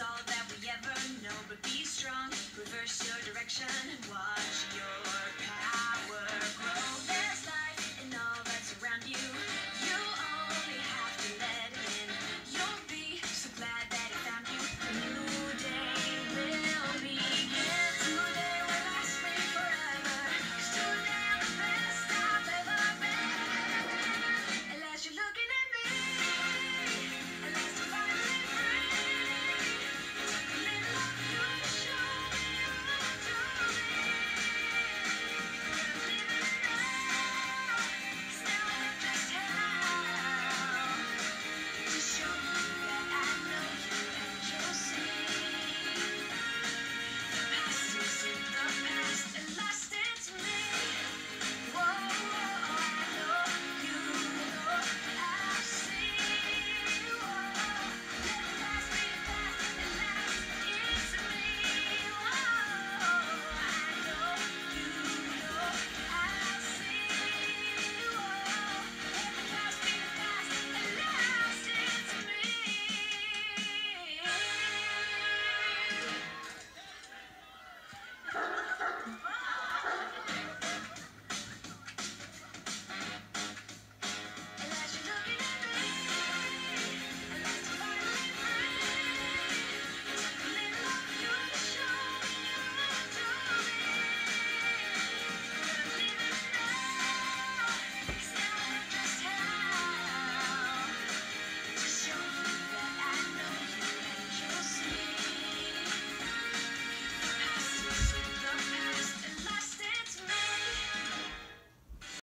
all that we ever know. But be strong, reverse your direction, and watch your path.